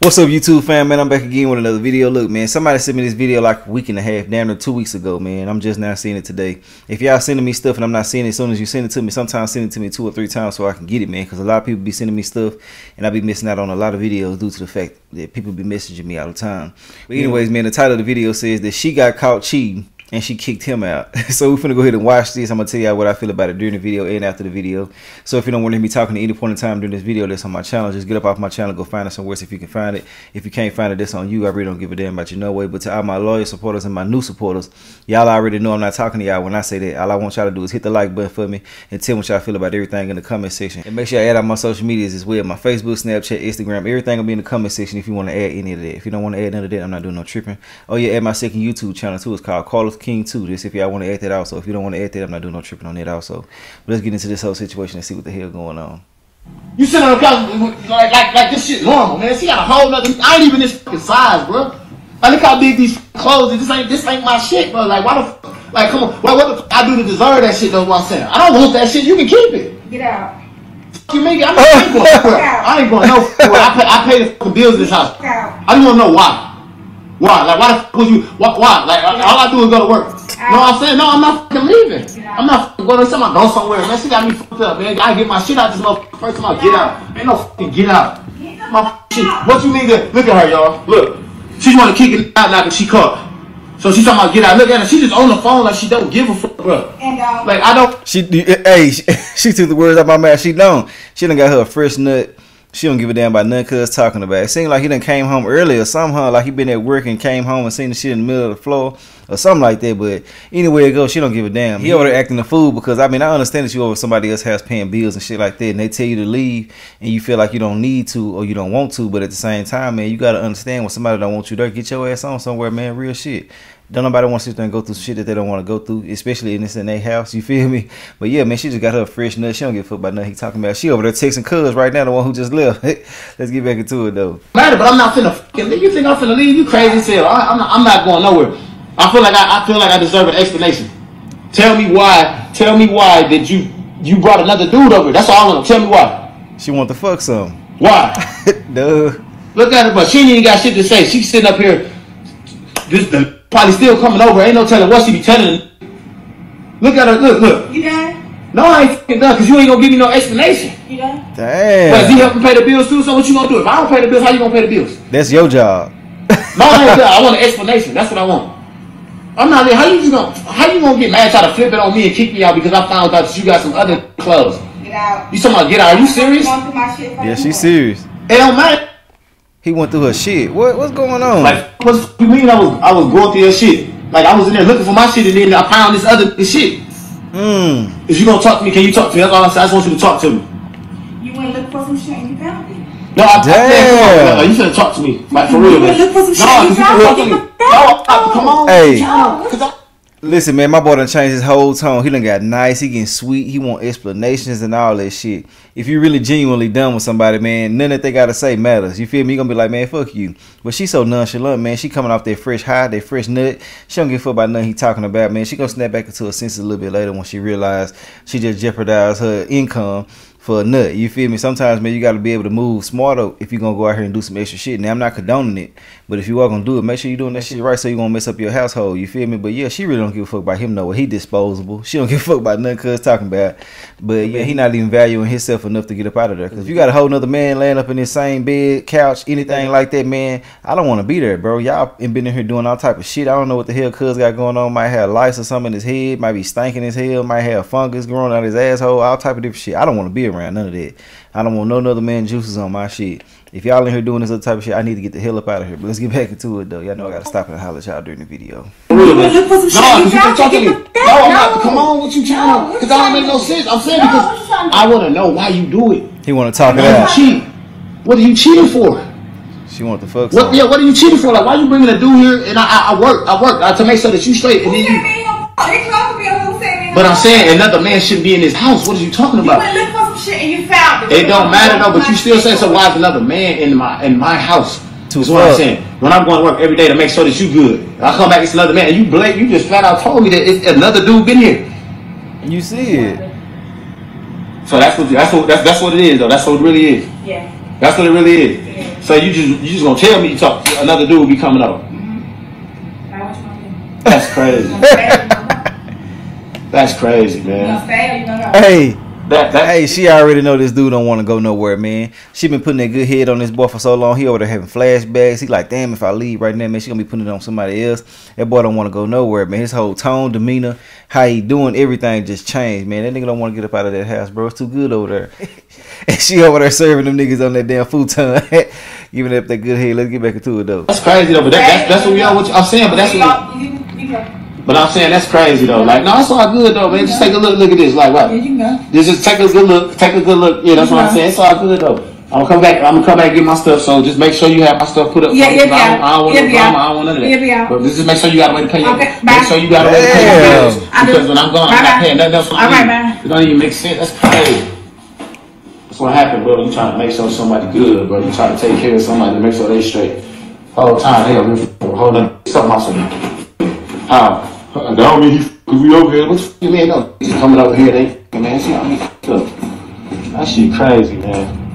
What's up, YouTube fam, man? I'm back again with another video. Look, man, somebody sent me this video like a week and a half, damn near two weeks ago, man. I'm just now seeing it today. If y'all sending me stuff and I'm not seeing it as soon as you send it to me, sometimes send it to me two or three times so I can get it, man. Because a lot of people be sending me stuff and I be missing out on a lot of videos due to the fact that people be messaging me all the time. But anyways, man, the title of the video says that she got caught cheating and she kicked him out. so we're gonna go ahead and watch this. I'm gonna tell y'all what I feel about it during the video and after the video. So if you don't want to me talking at any point in time during this video that's on my channel, just get up off my channel, go find it somewhere if you can find it. If you can't find it, that's on you. I really don't give a damn about you no way. But to all my loyal supporters and my new supporters, y'all already know I'm not talking to y'all when I say that. All I want y'all to do is hit the like button for me and tell me what y'all feel about everything in the comment section. And make sure you add out my social medias as well. My Facebook, Snapchat, Instagram, everything will be in the comment section if you want to add any of that. If you don't want to add none of that, I'm not doing no tripping. Oh yeah, add my second YouTube channel too. It's called Carlus King 2. This if y'all want to add that also. If you don't want to add that, I'm not doing no tripping on that also. But let's get into this whole situation and see what the hell going on. You sit on the couch like, like, like this shit normal, man. She got a whole nother. I ain't even this fucking size, bro. Like, look how big these clothes. is. This ain't this ain't my shit, bro. Like, why the f- like come on? What what the f- I do to deserve that shit? Though, what I'm saying. I don't want that shit. You can keep it. Get out. F- You make it. I'm not I ain't going nowhere. I ain't going no. Where. I pay I pay the fucking bills in this house. Get out. I just want to know why. Why? Like, why the f- would you? Why? why? Like, all I do is go to work. You know what I'm saying? No, I'm not fucking leaving. I'm not fucking going to somebody go somewhere. Man, she got me fucked up, man. I get my shit out this motherfucker. First time I get out. Ain't no fucking get out. My shit. What you mean? That, look at her, y'all. Look. She's want to kick it out now because she caught. So she talking about get out. Look at her. She just on the phone like she don't give a fuck, bro. And um, Like, I don't. She, hey, she, she took the words out my mouth. She don't. She done got her a fresh nut. She don't give a damn about nothing cuz talking about. It seemed like he done came home earlier somehow, like he been at work and came home and seen the shit in the middle of the floor or something like that. But anyway it goes, she don't give a damn. He over there acting a fool because I mean I understand that you over somebody else house paying bills and shit like that, and they tell you to leave and you feel like you don't need to or you don't want to, but at the same time, man, you gotta understand when somebody don't want you there, get your ass on somewhere, man. Real shit. Don't nobody want to sit there and go through shit that they don't want to go through, especially in this in their house. You feel me? But yeah, man, she just got her fresh nut. She don't give a fuck about nothing he talking about. She over there texting cuz right now, the one who just left. Let's get back into it though. matter, but I'm not finna fucking leave. You think I'm finna leave? You crazy as hell. I, I'm, not, I'm not going nowhere. I feel like I, I feel like I deserve an explanation. Tell me why. Tell me why did you you brought another dude over? That's all I want. to Tell me why. She want to fuck some. Why? Duh. Look at her, but she ain't even got shit to say. She's sitting up here, this the, probably still coming over. Ain't no telling what she be telling. Look at her. Look, look. you done? No, I ain't fucking done because you ain't gonna give me no explanation. You done? Damn. But is he helping pay the bills too? So what you gonna do? If I don't pay the bills, how you gonna pay the bills? That's your job. No, I ain't done. I want an explanation. That's what I want. I'm not there. How you just gonna how you gonna get mad, try to flip it on me and kick me out because I found out that you got some other clothes? Get out. You talking about get out? Are you serious? Going through yeah, she's serious. It don't matter. He went through her shit. What what's going on? Like what the you mean? I was I was going through your shit. Like I was in there looking for my shit and then I found this other this shit. Hmm. If you gonna talk to me, can you talk to me? That's all I said. I just want you to talk to me. You went looking for some shit and you found it. No, I, I Damn. said, come on, like, you should talk to me. Like for real, You man. went look for some shit, No, you you found talk it, to me. you No, I- come on. Hey. Cause I, Listen, man, my boy done changed his whole tone. He done got nice. He getting sweet. He want explanations and all that shit. If you really genuinely done with somebody, man, none that they gotta say matters. You feel me? You gonna be like, man, fuck you. But she so nonchalant, man. She coming off that fresh high, that fresh nut. She don't give a fuck about nothing he talking about, man. She gonna snap back into her senses a little bit later when she realize she just jeopardized her income for a nut. You feel me? Sometimes, man, you got to be able to move smarter if you're going to go out here and do some extra shit. Now, I'm not condoning it, but if you are going to do it, make sure you're doing that shit right so you won't mess up your household. You feel me? But yeah, she really don't give a fuck about him, no. He disposable. She don't give a fuck about nothing cuz talking about. But yeah, he not even valuing himself enough to get up out of there. Because if you got a whole nother man laying up in this same bed, couch, anything like that, man, I don't want to be there, bro. Y'all been in here doing all type of shit. I don't know what the hell cuz got going on. Might have lice or something in his head. Might be stinking his hell. Might have fungus growing out his asshole. All type of different shit. I don't want to be around none of that. I don't want no other man juices on my shit. If y'all in here doing this other type of shit, I need to get the hell up out of here. But let's get back into it though. Y'all know I gotta stop and holler at y'all during the video. for real, man. You went look for some No, you cause you can found to me. No, I'm not. Come on, what you No, trying what to? Cause I don't make no sense. I'm saying No, because what you trying to- I want to know why you do it. He wanna talk it Why you out. cheat? What are you cheating for? She want the fuck What? Yeah, what are you cheating for? Like, why you bringing a dude here? And I, I, I work, I work uh, to make sure that you straight. And Who then said you. But I'm saying another man shouldn't be in his house. What are you talking about? You about? went looking for some shit and you found it. It don't matter though. But you still say so. Why is another man in my in my house? To That's what I'm saying. When I'm going to work every day to make sure that you good, I come back it's another man, and you blake, you just flat out told me that it's another dude been here. You see it. So that's what that's what that's, that's what it is though. That's what it really is. Yeah. That's what it really is. Yeah. So you just you just gonna tell me you talk another dude be coming over? Mm-hmm. Now what you gonna do? That's crazy. You gonna stay or you gonna go? That's crazy, You gonna man. stay or you gonna go? Hey, That that hey, she already know this dude don't want to go nowhere, man. She been putting that good head on this boy for so long. He over there having flashbacks. He like, damn, if I leave right now, man, she gonna be putting it on somebody else. That boy don't want to go nowhere, man. His whole tone, demeanor, how he doing, everything just changed, man. That nigga don't want to get up out of that house, bro. It's too good over there. and she over there serving them niggas on that damn futon, giving up that good head. Let's get back into it though. that's crazy though. But that, that's that's what we are. What you- I'm saying, but that's you what. go. You, you go. But I'm saying that's crazy though. Like no, it's all good though, man. Just take a look. Look at this. Like what? Yeah, you go. Just just take a good look. Take a good look. Yeah, that's what I'm saying. It's all good though. I'm gonna come back. I'm gonna come back and get my stuff. So just make sure you have my stuff put up. Yeah, yeah, 'cause I don't, want yeah, no yeah. drama. I don't want none of that. Yeah, yeah. But just make sure you got a way to pay your. Okay, bye. make sure you got a way to pay your bills. Because when I'm gone, I'm Bye, not paying nothing else. All right, bye. It don't even make sense. That's crazy. That's what happened, bro. You trying to make sure somebody good, bro. You trying to take care of somebody to make sure they straight. Whole time they over here hold on something else. How? That don't mean he f- cause we over here. What the f- you mean? No, he's coming over here. They man, see how he f- up. That shit crazy, man.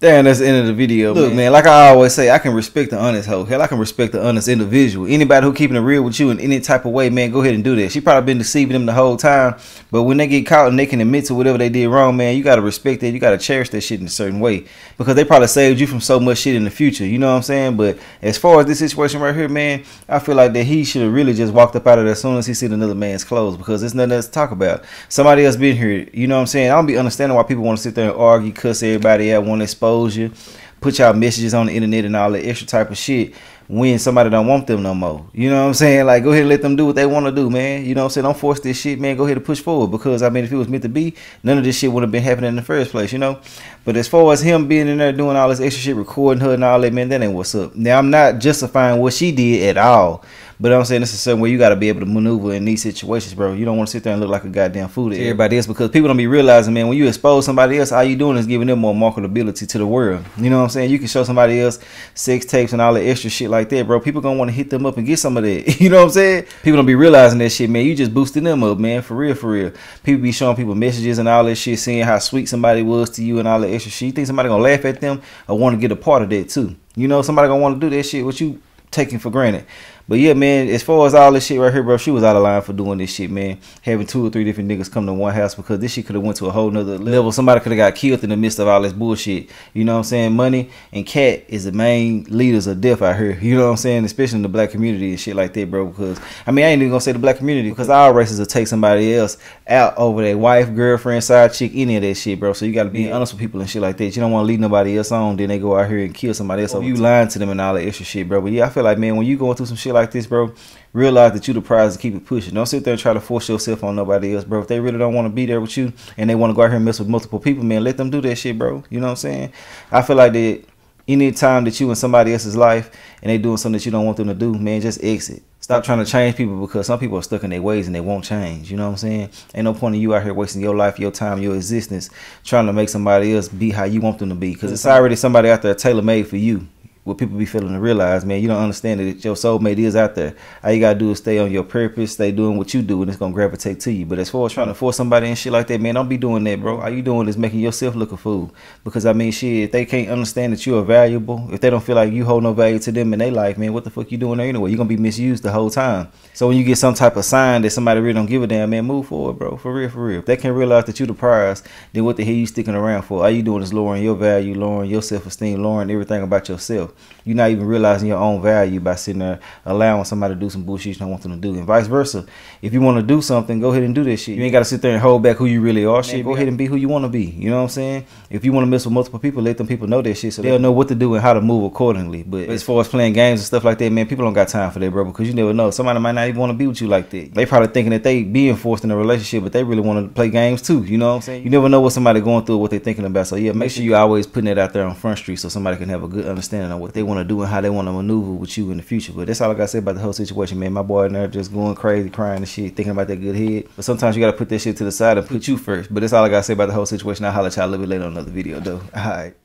Damn, that's the end of the video. Look, man, like I always say, I can respect the honest hoe. Hell, I can respect the honest individual. Anybody who keeping it real with you in any type of way, man, go ahead and do that. She probably been deceiving them the whole time, but when they get caught and they can admit to whatever they did wrong, man, you gotta respect that. You gotta cherish that shit in a certain way because they probably saved you from so much shit in the future. You know what I'm saying? But as far as this situation right here, man, I feel like that he should have really just walked up out of there as soon as he seen another man's clothes because there's nothing else to talk about. Somebody else been here. You know what I'm saying? I don't be understanding why people want to sit there and argue, cuss everybody out, want to expose you put y'all messages on the internet and all that extra type of shit when somebody don't want them no more. You know what I'm saying? Like go ahead and let them do what they want to do, man. You know what I'm saying? Don't force this shit, man. Go ahead and push forward because I mean if it was meant to be, none of this shit would have been happening in the first place, you know? But as far as him being in there doing all this extra shit, recording her and all that, man, that ain't what's up. Now I'm not justifying what she did at all. But I'm saying this is something where you got to be able to maneuver in these situations, bro. You don't want to sit there and look like a goddamn fool to everybody else because people don't be realizing, man, when you expose somebody else, all you doing is giving them more marketability to the world. You know what I'm saying? You can show somebody else sex tapes and all that extra shit like that, bro. People gonna want to hit them up and get some of that. You know what I'm saying? People don't be realizing that shit, man. You just boosting them up, man. For real, for real. People be showing people messages and all that shit, seeing how sweet somebody was to you and all that extra shit. You think somebody gonna laugh at them or want to get a part of that too? You know, somebody gonna want to do that shit. What you taking for granted. But yeah, man, as far as all this shit right here, bro, she was out of line for doing this shit, man. Having two or three different niggas come to one house because this shit could have went to a whole nother level. Somebody could have got killed in the midst of all this bullshit. You know what I'm saying? Money and Cat is the main leaders of death out here. You know what I'm saying? Especially in the black community and shit like that, bro. Because I mean, I ain't even gonna say the black community because all races will take somebody else out over their wife, girlfriend, side chick, any of that shit, bro. So you gotta be honest with people and shit like that. You don't want to leave nobody else on, then they go out here and kill somebody else. So oh, you lying to them and all that extra shit, bro. But yeah, I feel like man, when you going through some shit like this, bro, realize that you the prize to keep it pushing. Don't sit there and try to force yourself on nobody else, bro. If they really don't want to be there with you and they want to go out here and mess with multiple people, man, let them do that shit, bro. You know what I'm saying? I feel like that any time that you in somebody else's life and they doing something that you don't want them to do, man, just exit. Stop trying to change people because some people are stuck in their ways and they won't change. You know what I'm saying? Ain't no point in you out here wasting your life, your time, your existence trying to make somebody else be how you want them to be because it's already somebody out there tailor made for you what people be feeling to realize, man, you don't understand that your soulmate is out there. All you gotta do is stay on your purpose, stay doing what you do, and it's gonna gravitate to you. But as far as trying to force somebody and shit like that, man, don't be doing that, bro. All you doing is making yourself look a fool. Because I mean, shit, if they can't understand that you are valuable, if they don't feel like you hold no value to them in their life, man, what the fuck you doing there anyway? You're gonna be misused the whole time. So when you get some type of sign that somebody really don't give a damn, man, move forward, bro. For real, for real. If they can't realize that you the prize, then what the hell you sticking around for? All you doing is lowering your value, lowering your self esteem, lowering everything about yourself. You're not even realizing your own value by sitting there allowing somebody to do some bullshit you don't want them to do, and vice versa. If you want to do something, go ahead and do that shit. You ain't got to sit there and hold back who you really are. Shit, go ahead and be who you want to be. You know what I'm saying? If you want to mess with multiple people, let them people know that shit so they'll know what to do and how to move accordingly. But as far as playing games and stuff like that, man, people don't got time for that, bro. Because you never know. Somebody might not even want to be with you like that. They probably thinking that they being forced in a relationship, but they really want to play games too. You know what I'm saying? You never know what somebody going through, what they're thinking about. So yeah, make sure you always putting it out there on Front Street so somebody can have a good understanding of what they want to do and how they want to maneuver with you in the future. But that's all I gotta say about the whole situation, man. My boy in there just going crazy, crying and shit, thinking about that good head. But sometimes you gotta put that shit to the side and put you first. But that's all I gotta say about the whole situation. I'll holler at y'all a little bit later on another video though. Alright.